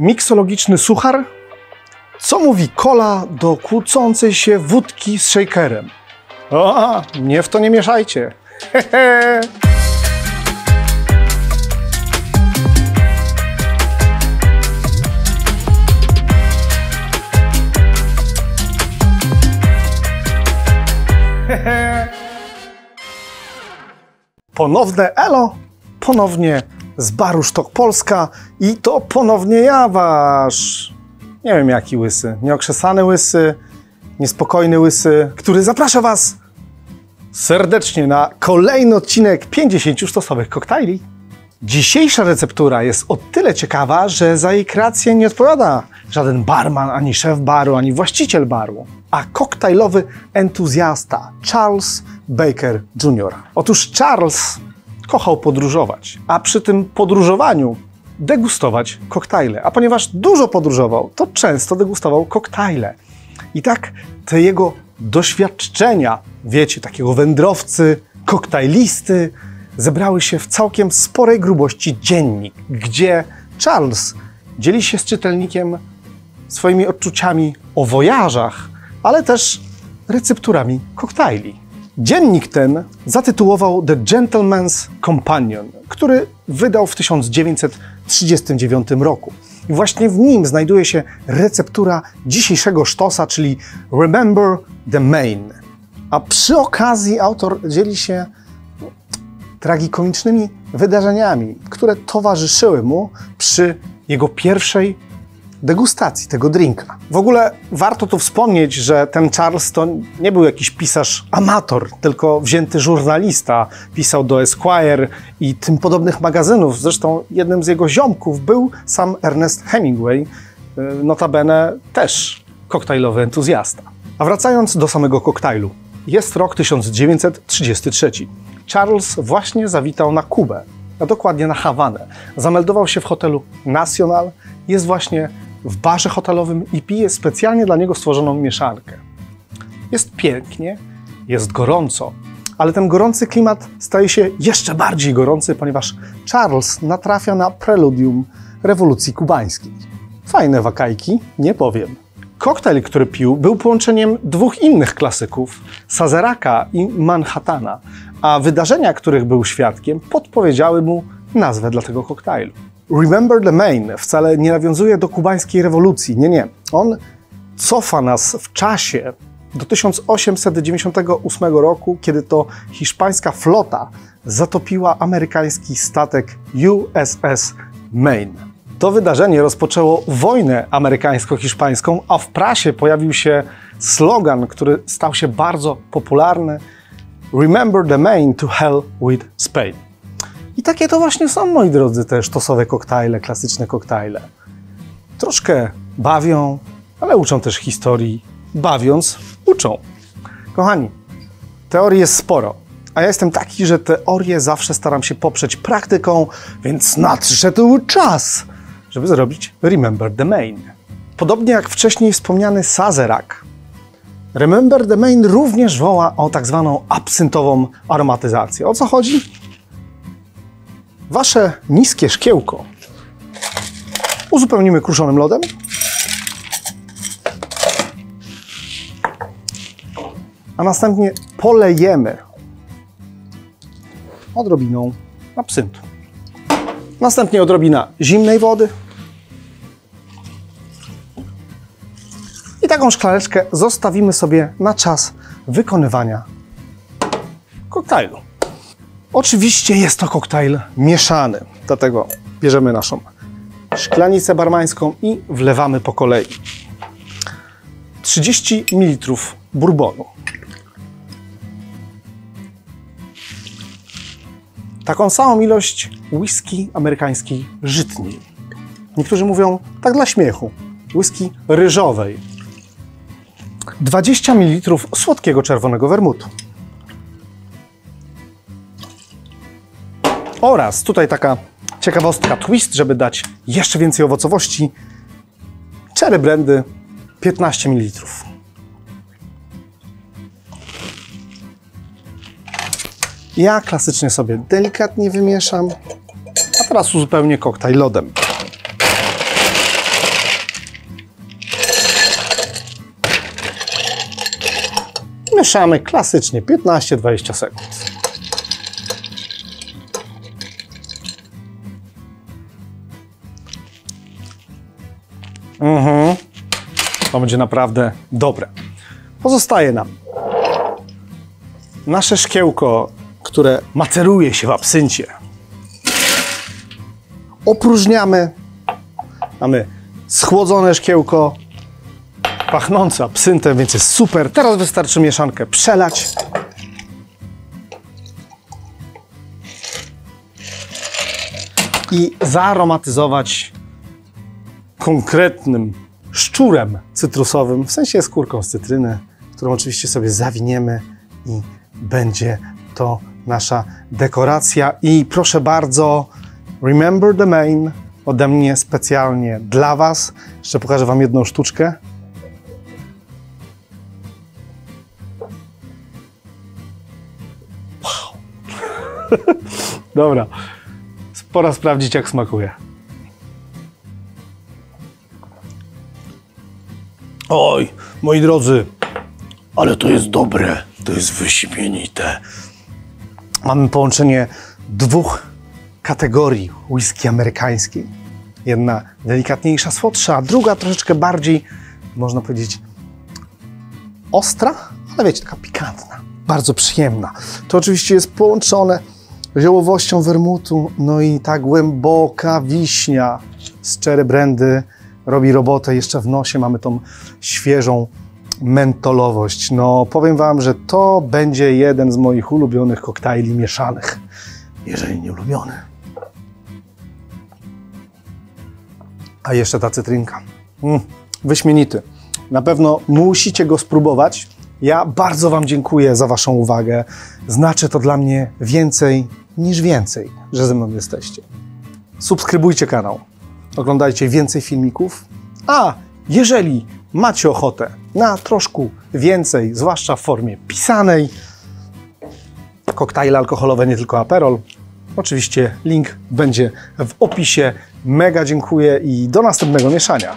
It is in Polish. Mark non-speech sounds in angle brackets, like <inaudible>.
miksologiczny suchar? Co mówi kola do kłócącej się wódki z shakerem? O, mnie w to nie mieszajcie. Hehe. <laughs> Ponowne elo, ponownie z baru Sztok Polska i to ponownie ja, wasz, nie wiem jaki łysy, nieokrzesany łysy, niespokojny łysy, który zaprasza was serdecznie na kolejny odcinek 50 sztosowych koktajli. Dzisiejsza receptura jest o tyle ciekawa, że za jej kreację nie odpowiada żaden barman, ani szef baru, ani właściciel baru, a koktajlowy entuzjasta Charles Baker Jr. Otóż Charles kochał podróżować, a przy tym podróżowaniu degustować koktajle. A ponieważ dużo podróżował, to często degustował koktajle. I tak te jego doświadczenia, wiecie, takiego wędrowcy, koktajlisty, zebrały się w całkiem sporej grubości dziennik, gdzie Charles dzieli się z czytelnikiem swoimi odczuciami o wojażach, ale też recepturami koktajli. Dziennik ten zatytułował The Gentleman's Companion, który wydał w 1939 roku. I właśnie w nim znajduje się receptura dzisiejszego sztosa, czyli Remember the Main. A przy okazji autor dzieli się tragikomicznymi wydarzeniami, które towarzyszyły mu przy jego pierwszej degustacji tego drinka. W ogóle warto tu wspomnieć, że ten Charles to nie był jakiś pisarz amator, tylko wzięty żurnalista. Pisał do Esquire i tym podobnych magazynów. Zresztą jednym z jego ziomków był sam Ernest Hemingway, y, notabene też koktajlowy entuzjasta. A wracając do samego koktajlu. Jest rok 1933. Charles właśnie zawitał na Kubę, a dokładnie na Hawanę. Zameldował się w hotelu National, jest właśnie w barze hotelowym i pije specjalnie dla niego stworzoną mieszankę. Jest pięknie, jest gorąco, ale ten gorący klimat staje się jeszcze bardziej gorący, ponieważ Charles natrafia na preludium rewolucji kubańskiej. Fajne wakajki, nie powiem. Koktajl, który pił, był połączeniem dwóch innych klasyków, Sazeraka i Manhattana, a wydarzenia, których był świadkiem, podpowiedziały mu nazwę dla tego koktajlu. Remember the Main wcale nie nawiązuje do kubańskiej rewolucji. Nie, nie. On cofa nas w czasie do 1898 roku, kiedy to hiszpańska flota zatopiła amerykański statek USS Maine. To wydarzenie rozpoczęło wojnę amerykańsko-hiszpańską, a w prasie pojawił się slogan, który stał się bardzo popularny: Remember the Maine to hell with Spain. I takie to właśnie są, moi drodzy, te sztosowe koktajle, klasyczne koktajle. Troszkę bawią, ale uczą też historii. Bawiąc, uczą. Kochani, teorii jest sporo, a ja jestem taki, że teorię zawsze staram się poprzeć praktyką, więc nadszedł czas, żeby zrobić Remember the Main. Podobnie jak wcześniej wspomniany Sazerac, Remember the Main również woła o tak zwaną absyntową aromatyzację. O co chodzi? Wasze niskie szkiełko uzupełnimy kruszonym lodem. A następnie polejemy odrobiną absyntu. Następnie odrobina zimnej wody. I taką szklaneczkę zostawimy sobie na czas wykonywania koktajlu. Oczywiście jest to koktajl mieszany, dlatego bierzemy naszą szklanicę barmańską i wlewamy po kolei. 30 ml bourbonu. Taką samą ilość whisky amerykańskiej żytniej. Niektórzy mówią tak dla śmiechu. Whisky ryżowej. 20 ml słodkiego czerwonego wermutu. Oraz tutaj taka ciekawostka, twist, żeby dać jeszcze więcej owocowości. Cherry brandy 15 ml. Ja klasycznie sobie delikatnie wymieszam, a teraz uzupełnię koktajl lodem. Mieszamy klasycznie 15-20 sekund. Mhm. To będzie naprawdę dobre. Pozostaje nam nasze szkiełko, które maceruje się w absyncie. Opróżniamy. Mamy schłodzone szkiełko, pachnące absyntem, więc jest super. Teraz wystarczy mieszankę przelać. I zaaromatyzować konkretnym szczurem cytrusowym, w sensie skórką z cytryny, którą oczywiście sobie zawiniemy i będzie to nasza dekoracja. I proszę bardzo, remember the main ode mnie specjalnie dla Was. Jeszcze pokażę Wam jedną sztuczkę. Wow. <laughs> Dobra, pora sprawdzić jak smakuje. Oj, moi drodzy, ale to jest dobre, to jest wyśmienite. Mamy połączenie dwóch kategorii whisky amerykańskiej. Jedna delikatniejsza, słodsza, a druga troszeczkę bardziej, można powiedzieć, ostra, ale wiecie, taka pikantna, bardzo przyjemna. To oczywiście jest połączone ziołowością wermutu, no i ta głęboka wiśnia z cherry brandy robi robotę. Jeszcze w nosie mamy tą świeżą mentolowość. No, powiem Wam, że to będzie jeden z moich ulubionych koktajli mieszanych, jeżeli nie ulubiony. A jeszcze ta cytrynka. Mm, wyśmienity. Na pewno musicie go spróbować. Ja bardzo Wam dziękuję za Waszą uwagę. Znaczy to dla mnie więcej niż więcej, że ze mną jesteście. Subskrybujcie kanał, oglądajcie więcej filmików. A jeżeli macie ochotę na troszkę więcej, zwłaszcza w formie pisanej, koktajle alkoholowe, nie tylko Aperol, oczywiście link będzie w opisie. Mega dziękuję i do następnego mieszania.